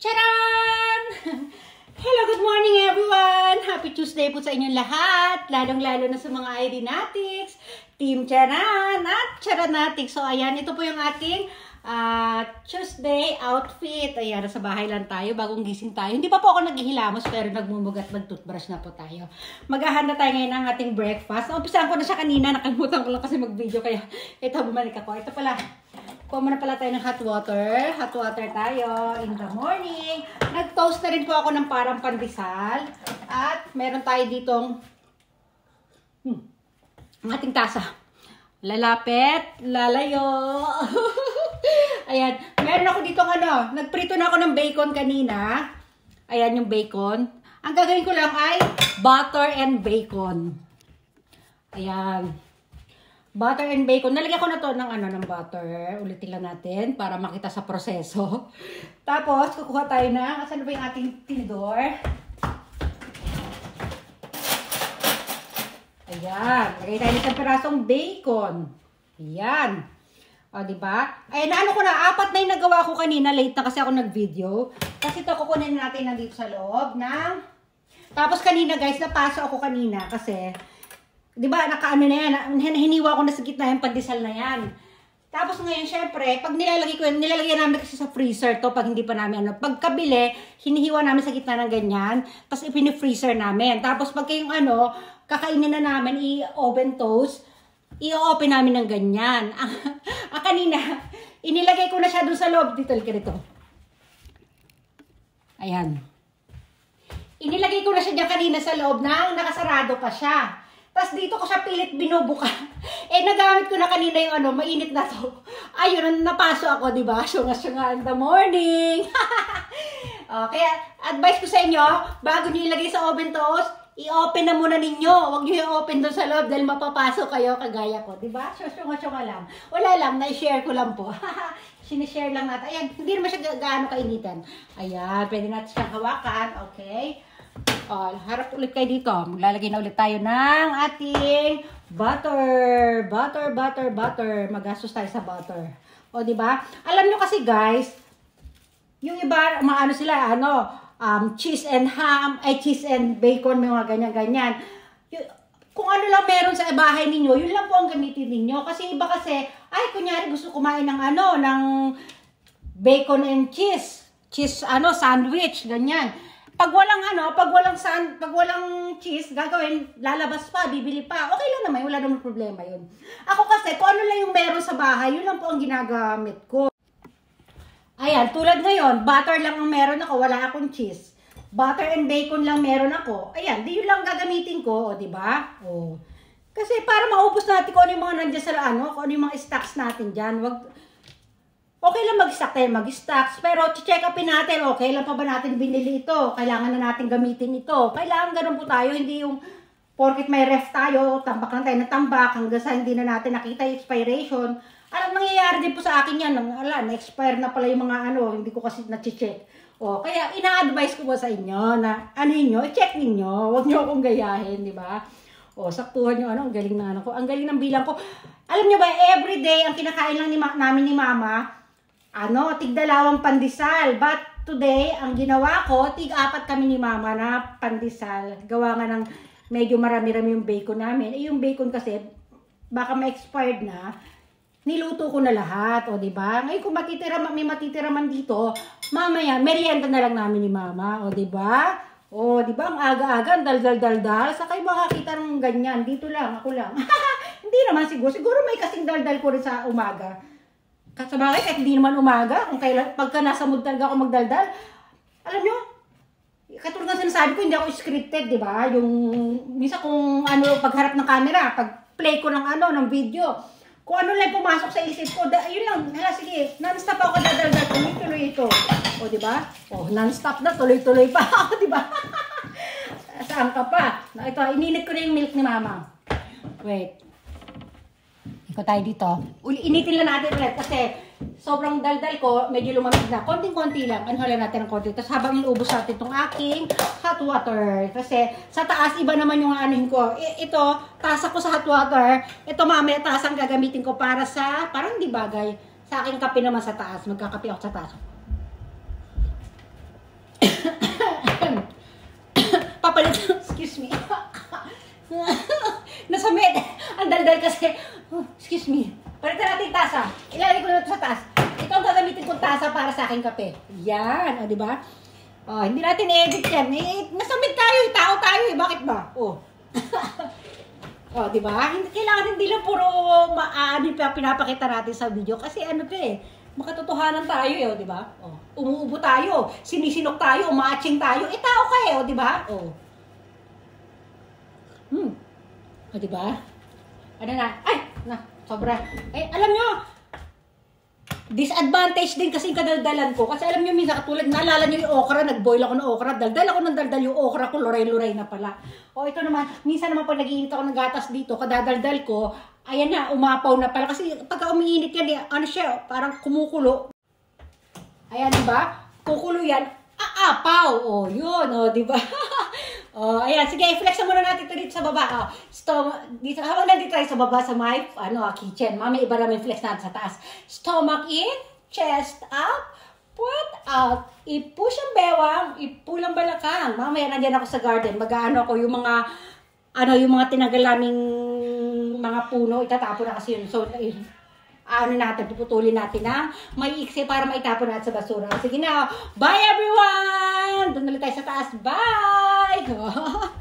Charan! Hello, good morning everyone! Happy Tuesday po sa inyong lahat, lalong-lalo na sa mga Irinatics, Team Charan at Charanatics. So ayan, ito po yung ating uh, Tuesday outfit. Ayan, sa bahay lang tayo, bagong gising tayo. Hindi pa po ako naghihilamos pero nagmumugat, mag-toothbrush na po tayo. Maghahanda tayo ngayon ng ating breakfast. Umpisahan ko na siya kanina, nakalimutan ko lang kasi mag-video kaya ito, bumalik ako. Ito pala, Kuha muna pala tayo ng hot water. Hot water tayo in the morning. Nag-toast na rin po ako ng parang pandesal. At meron tayo ditong hmm, ang ating tasa. Lalapit, lalayo. Ayan. Meron ako dito ano, nagprito na ako ng bacon kanina. Ayan yung bacon. Ang gagawin ko lang ay butter and bacon. Ayan. Butter and bacon. Nalagyan ko na to ng ano ng butter. Ulitin lang natin para makita sa proseso. Tapos, kukuha tayo na, asan ba yung ating tinidor? Ayan. Lagay tayo ng pirasong bacon. Ayan. O, di ba? Ayan, ano ko na, apat na yung nagawa ko kanina. Late na kasi ako nag-video. Kasi ito, kukunin natin nandito sa loob ng... Tapos kanina, guys, napaso ako kanina kasi 'di ba, nakaano na yan, hiniwa ko na sa gitna yung pandesal na yan. Tapos ngayon, syempre, pag nilalagay ko nilalagay namin kasi sa freezer to pag hindi pa namin ano. Pag kabili, hinihiwa namin sa gitna ng ganyan, tapos ipini-freezer namin. Tapos pag yung ano, kakainin na namin, i-oven toast, i-open namin ng ganyan. ah, kanina, inilagay ko na siya dun sa loob. Dito, ka dito. Ayan. Inilagay ko na siya dyan kanina sa loob nang nakasarado pa siya. Tapos dito ko siya pilit binubuka. eh, nagamit ko na kanina yung ano, mainit na to. Ayun, napaso ako, di ba? Syunga-syunga in the morning. oh, kaya, advice ko sa inyo, bago nyo ilagay sa oven toast, i-open na muna ninyo. Huwag nyo i-open doon sa loob dahil mapapasok kayo kagaya ko. Di ba? Syunga-syunga lang. Wala lang, na-share ko lang po. Sinishare lang natin. Ayan, hindi naman siya gaano kainitan. Ayan, pwede natin siyang hawakan. Okay. Oh, harap ulit kayo dito. Maglalagay na ulit tayo ng ating butter. Butter, butter, butter. Magastos tayo sa butter. O, di ba? Alam nyo kasi, guys, yung iba, maano sila, ano, um, cheese and ham, ay cheese and bacon, may mga ganyan-ganyan. Kung ano lang meron sa bahay ninyo, yun lang po ang gamitin ninyo. Kasi iba kasi, ay, kunyari gusto kumain ng ano, ng bacon and cheese. Cheese, ano, sandwich, ganyan pag walang ano, pag walang san, pag walang cheese, gagawin, lalabas pa, bibili pa. Okay lang naman, wala namang problema yun. Ako kasi, kung ano lang yung meron sa bahay, yun lang po ang ginagamit ko. Ayan, tulad ngayon, butter lang ang meron ako, wala akong cheese. Butter and bacon lang meron ako. Ayan, di yun lang gagamitin ko, di ba? O. Kasi para maubos natin kung ano yung mga nandiyan sa ano, kung ano yung mga stocks natin dyan. Wag, okay lang mag-stock tayo, mag-stocks. Pero check upin natin, okay lang pa ba natin binili ito? Kailangan na natin gamitin ito. Kailangan ganun po tayo, hindi yung porkit may ref tayo, tambak lang tayo na tambak hanggang sa hindi na natin nakita yung expiration. Alam, nangyayari din po sa akin yan. Ala, na-expire na pala yung mga ano, hindi ko kasi na-check. O, kaya ina-advise ko po sa inyo na ano niyo, check niyo, Huwag niyo akong gayahin, di ba? O, saktuhan niyo ano, ang galing na ano ko. Ang galing ng bilang ko. Alam niyo ba, everyday ang kinakain lang ni ma namin ni mama, ano, tigdalawang pandesal. But today, ang ginawa ko, tig-apat kami ni mama na pandesal. Gawa nga ng medyo marami-rami yung bacon namin. Eh, yung bacon kasi, baka ma-expired na, niluto ko na lahat, o di ba? Ngayon kung matitira may matitira man dito, mamaya merienda na lang namin ni mama, o di ba? O di ba ang aga-aga, dal-dal-dal-dal, sa kayo makakita ng ganyan, dito lang, ako lang. Hindi naman siguro, siguro may kasing dal-dal ko rin sa umaga. Sa bagay, kahit hindi naman umaga, kung kailan, pagka nasa mood talaga ako magdaldal, alam nyo, katulad ng sinasabi ko, hindi ako scripted, di ba? Yung, misa kung ano, pagharap ng camera, pag play ko ng ano, ng video, kung ano lang pumasok sa isip ko, da, yun lang, hala, sige, non-stop ako dadaldal, tuloy-tuloy ito. O, di ba? O, non-stop na, tuloy-tuloy pa ako, di ba? Saan ka pa? Ito, ininit ko na yung milk ni mama. Wait. Iko tayo dito. Initin lang natin ulit kasi sobrang daldal ko, medyo lumamig na. Konting-konti lang. Ano lang natin ng konti. Tapos habang inuubos natin itong aking hot water. Kasi sa taas, iba naman yung anuhin ko. I ito, tasa ko sa hot water. Ito mamaya taas ang gagamitin ko para sa, parang di bagay. Sa aking kape naman sa taas. Magkakape ako sa taas. papalit, excuse me. Nasa med. Ang daldal kasi. Oh, excuse me. Palitan natin tasa. Ilalagay ko na ito sa taas. Ito ang gagamitin kong tasa para sa aking kape. Yan, o, di ba? Oh, hindi natin edit yan. Eh, nasa med tayo, eh. tao tayo eh. Bakit ba? Oh. oh, di ba? Hindi kailangan hindi lang puro maani pa pinapakita natin sa video kasi ano pa eh, makatotohanan tayo eh, oh, di ba? Oh, umuubo tayo, sinisinok tayo, umaaching tayo. Eh tao ka eh, oh, di ba? Oh. Hmm. O, di ba? Ano na? Ay! Na, sobra. Eh, alam nyo, disadvantage din kasi kadaldalan ko. Kasi alam nyo, minsan katulad, naalala nyo yung okra, nag-boil ako ng okra, daldal ako ng daldal yung okra ko, luray-luray na pala. O ito naman, minsan naman pag nag ako ng gatas dito, kadadaldal ko, ayan na, umapaw na pala. Kasi pagka umiinit yan, eh, ano siya, parang kumukulo. Ayan, ba? Kukulo yan, aapaw. O, yun, o, di ba? Oh, ayan. Sige, i-flex na muna natin ito dito sa baba. Oh, stom dito, habang nandito tayo sa baba sa my ano, kitchen. Mami, iba namin flex natin sa taas. Stomach in, chest up, put out. I-push ang bewang, i-pull ang balakang. Mamaya nandiyan ako sa garden. Mag-ano ako yung mga ano yung mga tinagal naming mga puno, itatapon na kasi yun. So, ano natin, puputulin natin na may iksi para maitapon natin sa basura. Sige na, bye everyone! Doon ulit tayo sa taas. Bye!